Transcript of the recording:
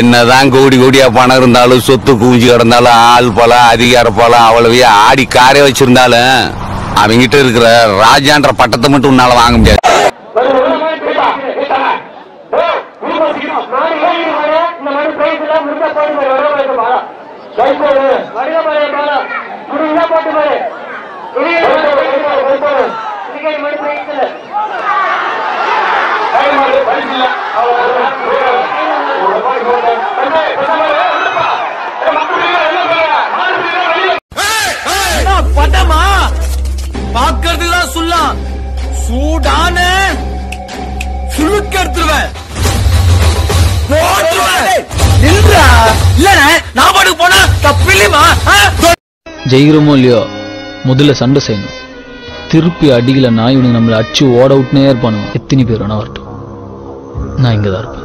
என்னதான் கோடி கோடியா பணம் இருந்தாலும் சொத்து குவிஞ்சு கிடந்தாலும் ஆள் பலம் அதிகார பலம் அவ்வளவையே ஆடி காரே வச்சிருந்தாலும் அவங்கிட்ட இருக்கிற ராஜான்ற பட்டத்தை மட்டும் உன்னால வாங்க முடியாது. பட்டமா சூடான சுழுக்க எடுத்துருவேன் போட்டுருவேன். இல்லண்ணே, நான் பாட்டுக்கு போனா ஜெயிக்கிறோமோ இல்லையோ? முதல்ல சண்டை செய்யணும். திருப்பி அடியில நாய் இவனுக்கு நம்மளை அடிச்சு ஓட அவுட்னே இருப்பானுங்க. எத்தனை பேர் வேணா வரட்டும். நான் இங்கே தான் இருப்பேன்.